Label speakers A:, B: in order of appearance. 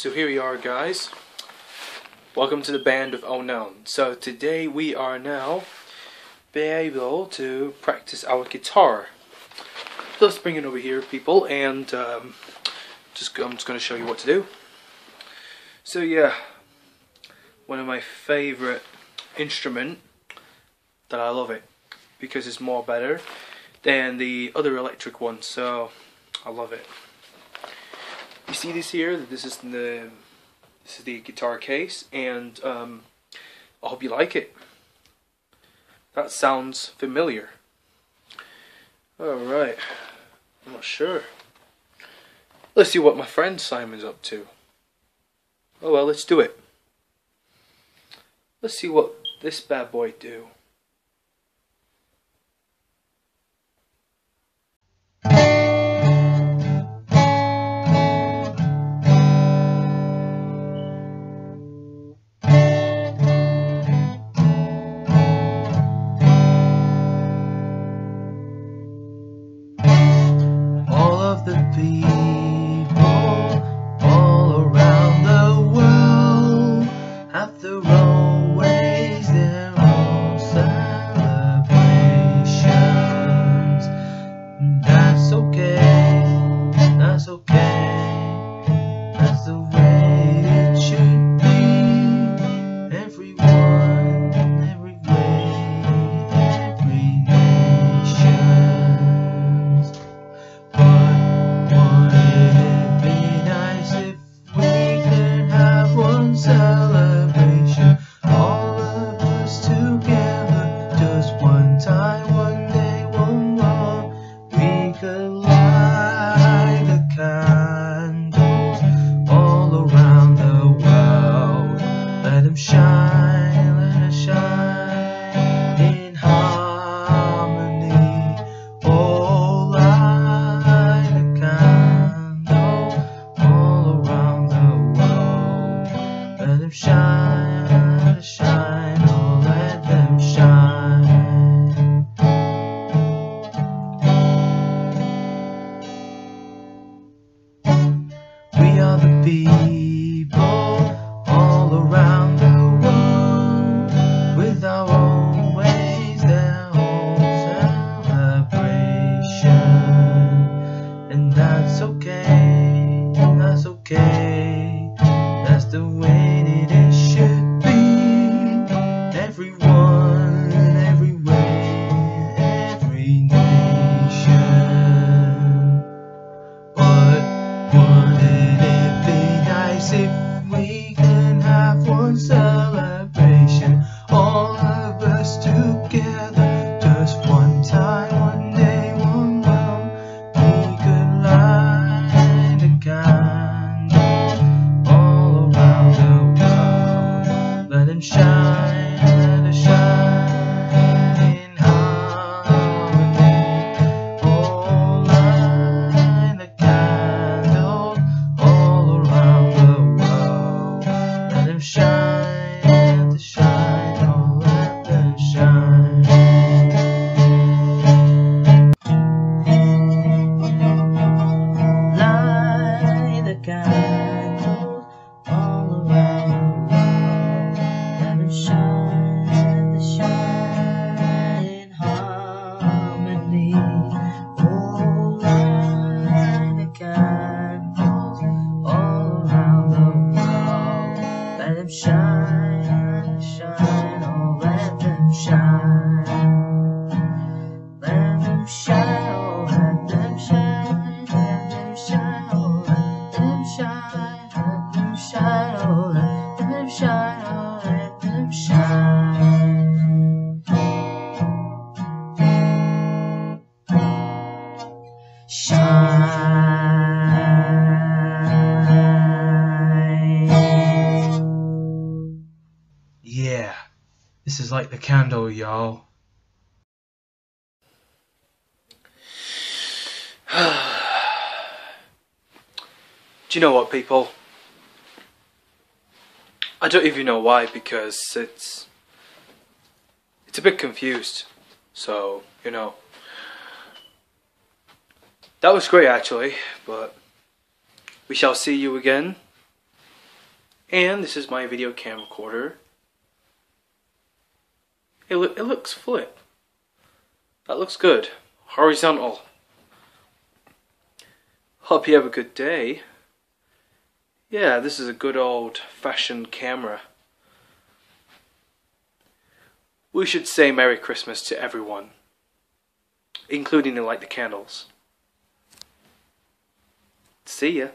A: So here we are, guys. Welcome to the band of Unknown. So today we are now be able to practice our guitar. Let's bring it over here, people, and um, just I'm just going to show you what to do. So yeah, one of my favorite instrument that I love it because it's more better than the other electric one. So I love it. See this here? This is the this is the guitar case, and um, I hope you like it. That sounds familiar. Alright, I'm not sure. Let's see what my friend Simon's up to. Oh well, let's do it. Let's see what this bad boy do.
B: Light all around the world. Let them shine, let them shine in harmony. Oh, light candle all around the world. Let them shine, let them shine, The people all around the world with our own ways, their own celebration. And that's okay, have is like the candle, y'all.
A: Do you know what, people? I don't even know why because it's it's a bit confused. So you know, that was great actually, but we shall see you again And this is my video camcorder. It, lo- it looks flip. That looks good. Horizontal. Hope you have a good day. Yeah, this is a good old fashioned camera. We should say Merry Christmas to everyone, including the light the candles. See ya.